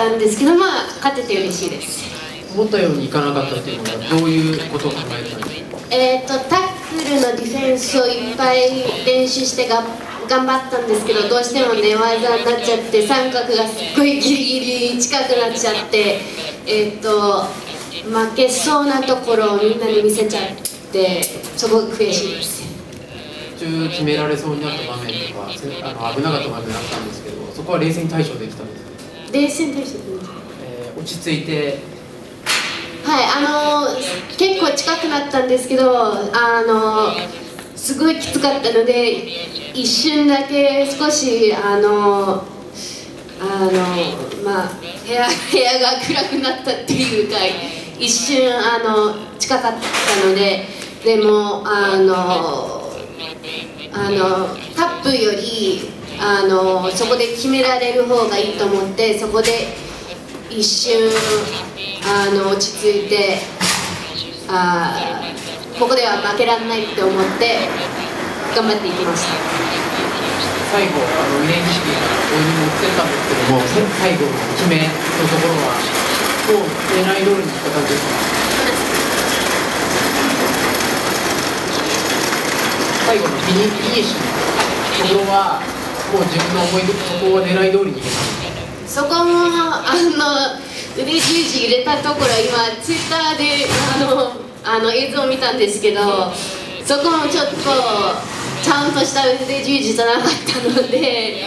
ったんですけどまあ勝てて嬉しいです。思ったようにいかなかったっていうのはどういうことを考えてたんですかえっ、とタックルのディフェンスをいっぱい練習してが頑張ったんですけどどうしても寝技になっちゃって三角がすっごいギリギリ近くなっちゃってえっ、と負けそうなところをみんなに見せちゃってすごく悔しいです。途中決められそうになった場面とかせあの危なかった場面あったんですけどそこは冷静に対処できたんですか、冷静に対してどうですか？えー落ち着いて。はい、あの結構近くなったんですけど、あのすごいきつかったので、一瞬だけ少し、あのあのまあ、部屋部屋が暗くなったっていうか、一瞬あの近かったので、でも、あのあのタップよりあのそこで決められる方がいいと思って、そこで一瞬あの落ち着いてあーここでは負けられないって思って頑張っていきました。最後あのリレー儀式お湯に持ってったんですけどもせ最後の決めのところはもう狙い通りにいった感じですか？最後のフィニッシュのところはもう自分の思い通りそこは狙い通りにいけたそこもあの腕十字入れたところ今ツイッターであのあの映像を見たんですけどそこもちょっとちゃんとした腕十字じゃなかったので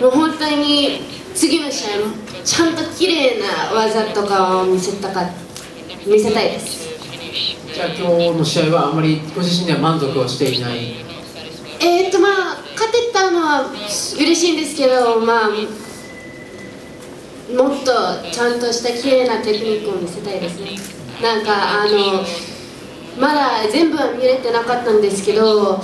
もう本当に次の試合もちゃんと綺麗な技とかを見せたか見せたいです。じゃあ今日の試合はあまりご自身では満足はしていないえー、っとまあ勝てたのは嬉しいんですけどまあもっとちゃんとした綺麗なテクニックを見せたいですね。なんかあのまだ全部は見れてなかったんですけど、うん、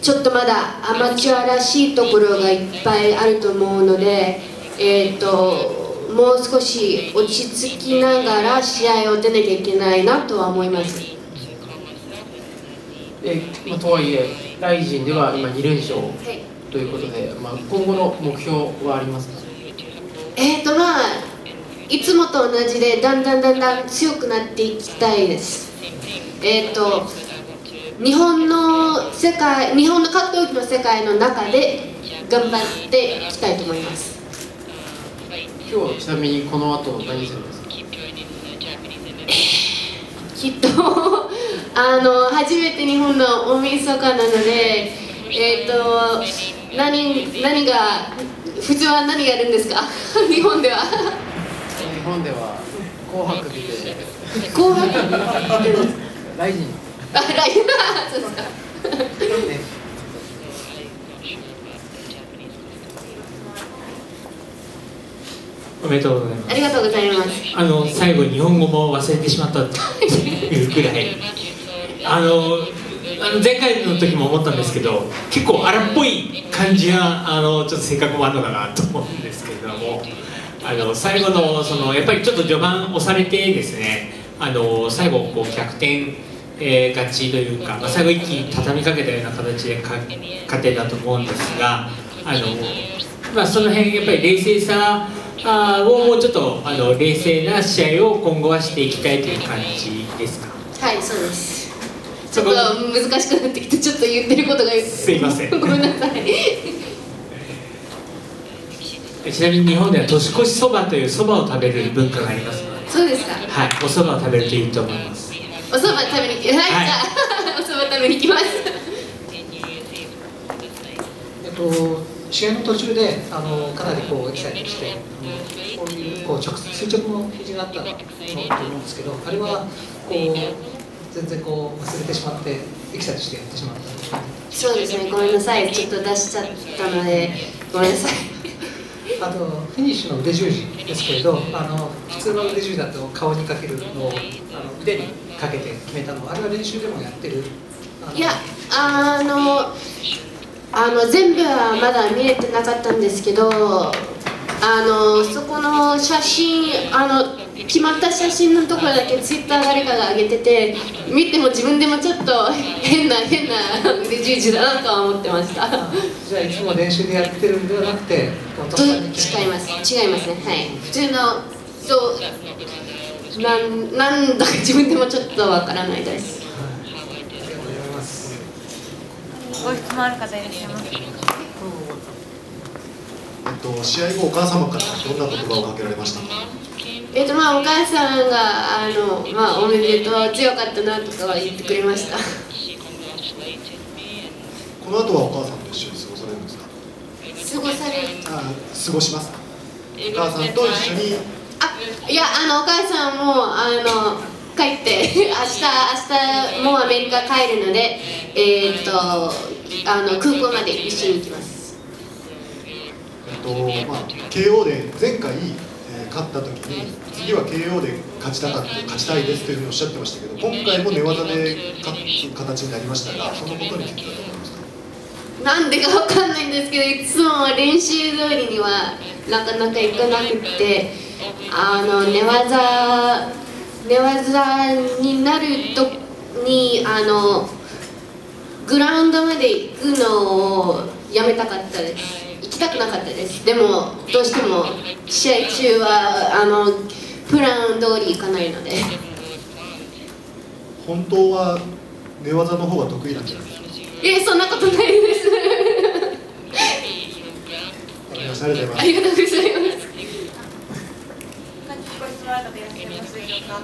ちょっとまだアマチュアらしいところがいっぱいあると思うのでえー、っともう少し落ち着きながら試合を出なきゃいけないなとは思います。えまあ、とはいえライジンでは今2連勝はい。ということで、まあ、今後の目標はありますか？えーとまあいつもと同じでだんだんだんだん強くなっていきたいです。えーと日本の世界日本の格闘技の世界の中で頑張っていきたいと思います。今日ちなみにこの後何するんですか？きっとあの初めて日本の大晦日なのでえーと何何が普通は何やるんですか？日本では。日本では紅白見て紅白ライジン。あライ そうですか。ね。おめでとうございます。ありがとうございます。あの最後日本語も忘れてしまったっていうくらいあのあの前回の時も思ったんですけど結構荒っぽい感じがあのちょっと性格もあるのかなと思うんですけれどもあの最後のそのやっぱりちょっと序盤押されてですねあの最後こう逆転、えー勝ちというか、まあ、最後一気に畳みかけたような形で勝てたと思うんですがあの、まあ、その辺やっぱり冷静さあをもうちょっとあの冷静な試合を今後はしていきたいという感じですか？はい、そうです。ちょっと難しくなってきて、ちょっと言ってることが。すいませんごめんなさい。ちなみに日本では年越しそばというそばを食べる文化がありますそうですか。はい、おそばを食べるといいと思いますお蕎麦食べに行き、はい、はいお蕎麦食べに行きます。えっと、試合の途中であのかなりこうエキサイトして、こういうこう直垂直の肘があったのと思うんですけど、あれはこう全然こう忘れてしまって、エキサイトしてやってしまった。そうですね、ごめんなさい、ちょっと出しちゃったので、ごめんなさい。あとフィニッシュの腕十字ですけれど、あの普通の腕十字だと顔にかけるのをあの腕にかけて決めたの、あれは練習でもやってる？いや、あの、あの全部はまだ見れてなかったんですけど、あのそこの写真、あの決まった写真のところだけツイッター誰かが上げてて見ても自分でもちょっと変な変なレジュジだなとは思ってました。じゃあいつも練習でやってるんではなくてと違います。違いますね。はい。普通のそうなんなんだか自分でもちょっとわからないです。ご質問ある方いらっしゃいますえっと、試合後お母様からどんな言葉をかけられましたか？えっとまあお母さんがあの、まあ、おめでとう強かったなとかは言ってくれました。この後はお母さんと一緒に過ごされるんですか？過ごされる。あ過ごしますか？お母さんと一緒に？あいやあのお母さんもあの帰って 明日明日もうアメリカ帰るのでえー、っとあの空港まで一緒に行きます。えっとまあ、KO で前回、えー勝った時に次は KO で勝ちたかった勝ちたいですというふうにおっしゃってましたけど今回も寝技で勝つ形になりましたがそのことについてはどう思いますか？なんでかわかんないんですけどいつも練習通りにはなかなかいかなくってあの寝技寝技になるとにあのグラウンドまで行くのをやめたかったです。きたくなかったです。でもどうしても試合中はあのプラン通り行かないので。本当は寝技の方が得意なんじゃないですか？えそんなことないです。ありがとうございます。ありがとうございます。ご質問あいますでしょうか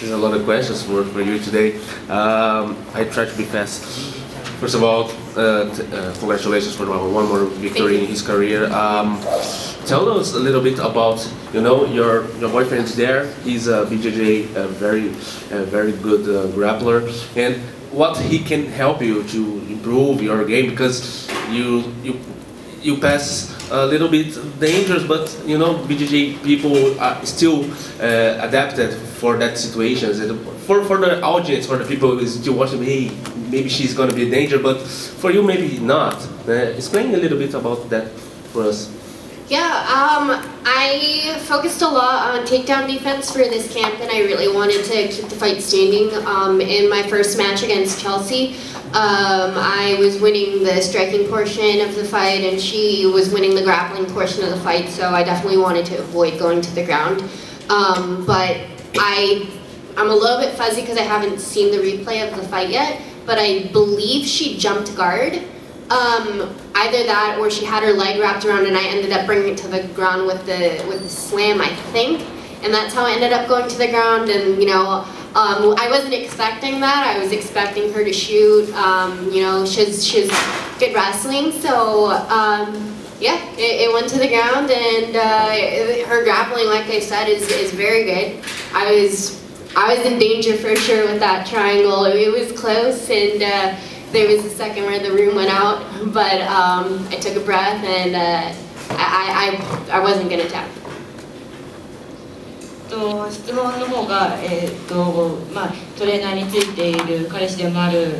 There's a lot of questions for, for you today. Um, I try to be fast. First of all, uh, t- uh, congratulations for one more victory in his career. Um, tell us a little bit about, you know, your your boyfriend is there. He's a BJJ, a very, a very good uh, grappler, and what he can help you to improve your game because you you you pass a little bit dangerous, but you know BJJ people are still uh, adapted for that situations. And for for the audience, for the people who is still watching, hey, maybe she's gonna be a danger, but for you maybe not. Uh, explain a little bit about that for us. Yeah, um, I focused a lot on takedown defense for this camp, and I really wanted to keep the fight standing. Um, in my first match against Chelsea, um, I was winning the striking portion of the fight, and she was winning the grappling portion of the fight. So I definitely wanted to avoid going to the ground. Um, but I, I'm a little bit fuzzy because I haven't seen the replay of the fight yet. But I believe she jumped guard. Um, either that or she had her leg wrapped around and I ended up bringing it to the ground with the with the slam I think and that's how I ended up going to the ground and you know um, I wasn't expecting that. I was expecting her to shoot um, you know she's she's good wrestling. So um, yeah it, it went to the ground and uh, her grappling like I said is, is very good. I was I was in danger for sure with that triangle. It was close and uh, there was a second where the room went out, but um, I took a breath and uh, I, I, I wasn't going to tap. と質問の方が、えーとまあ、トレーナーについている彼氏でもある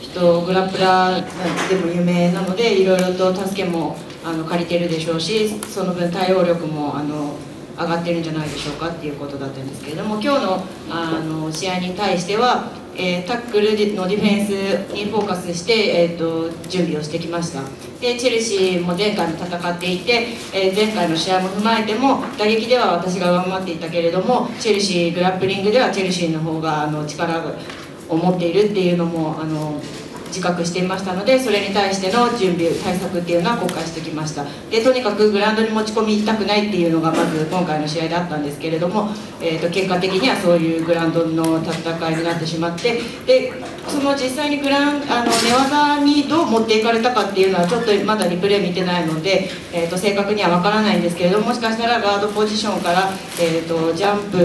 人グラップラーでも有名なのでいろいろと助けもあの借りてるでしょうしその分対応力もあの上がってるんじゃないでしょうかっていうことだったんですけれども今日のあの試合に対しては、えータックルのディフェンスにフォーカスして、えー、と準備をしてきました。でチェルシーも前回も戦っていて、えー前回の試合も踏まえても打撃では私が上回っていたけれどもチェルシーグラップリングではチェルシーの方があの力を持っているっていうのもあの自覚していましたのでそれに対しての準備対策っていうのは公開してきました。でとにかくグラウンドに持ち込みたくないっていうのがまず今回の試合であったんですけれども、えー、と結果的にはそういうグラウンドの戦いになってしまってでその実際にグランあの寝技にどう持っていかれたかっていうのはちょっとまだリプレイ見てないので、えー、と正確には分からないんですけれどももしかしたらガードポジションから、えー、とジャンプ、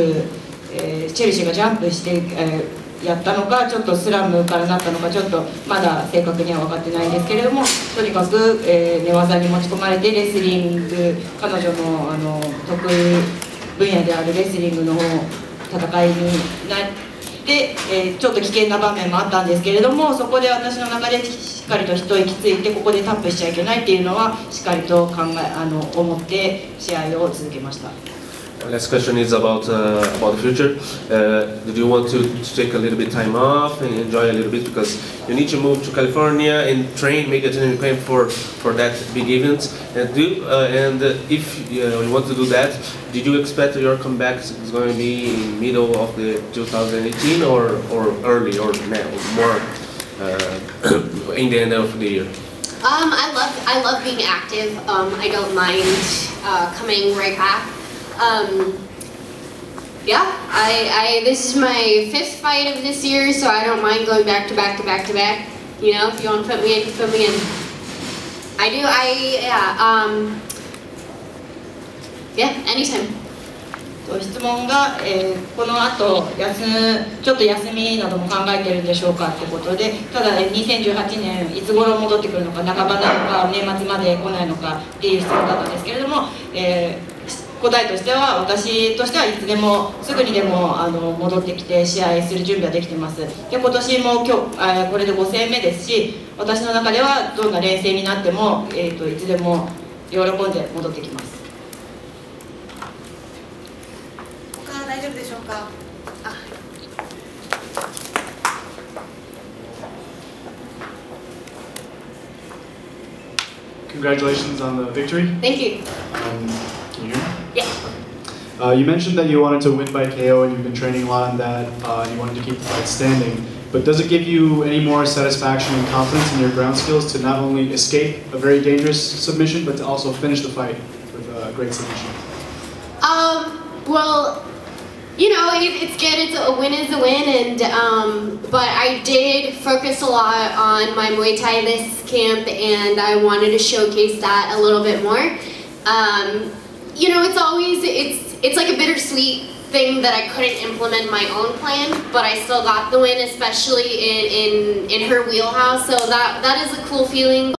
えーチェルシーがジャンプして、えーやったのかちょっとスラムからなったのかちょっとまだ正確には分かってないんですけれどもとにかく、えー寝技に持ち込まれてレスリング彼女のあの得意分野であるレスリングの戦いになで、えーちょっと危険な場面もあったんですけれどもそこで私の中でしっかりと一息ついてここでタップしちゃいけないっていうのはしっかりと考えあの思って試合を続けました。Last question is about uh, about the future. Uh, did you want to, to take a little bit time off and enjoy a little bit because you need to move to California and train, make a training camp for for that big event. And do uh, and uh, if you, know, you want to do that, did you expect your comeback is going to be in middle of the 2018 or or early or now more uh, in the end of the year? Um, I love I love being active. Um, I don't mind uh, coming right back. Um, yeah, I, I this is my fifth fight of this year, so I don't mind going back to back to back to back. You know, if you want to put me in, put me in. I do. I yeah. Um, yeah, anytime. と質問が、えーこの後休ちょっと休みなども考えてるんでしょうかってことでただ、えー2018年いつ頃戻ってくるのか半ばなのか年末まで来ないのかっていう質問だったんですけれども、えー答えとしては私としてはいつでもすぐにでもあの戻ってきて試合する準備はできてますで今年も今日あーこれで5戦目ですし私の中ではどんな連戦になっても、えー、といつでも喜んで戻ってきます他大丈夫でしょうか？Congratulations on the victory. Thank you. Um, can you hear me? Uh, you mentioned that you wanted to win by KO and you've been training a lot on that uh, you wanted to keep the fight standing. But does it give you any more satisfaction and confidence in your ground skills to not only escape a very dangerous submission, but to also finish the fight with a great submission? Um, well, you know, it, it's good. It's a win is a win, and um, but I did focus a lot on my Muay Thai this camp, and I wanted to showcase that a little bit more. Um, you know, it's always it's it's like a bittersweet thing that I couldn't implement my own plan, but I still got the win, especially in in in her wheelhouse. So that that is a cool feeling.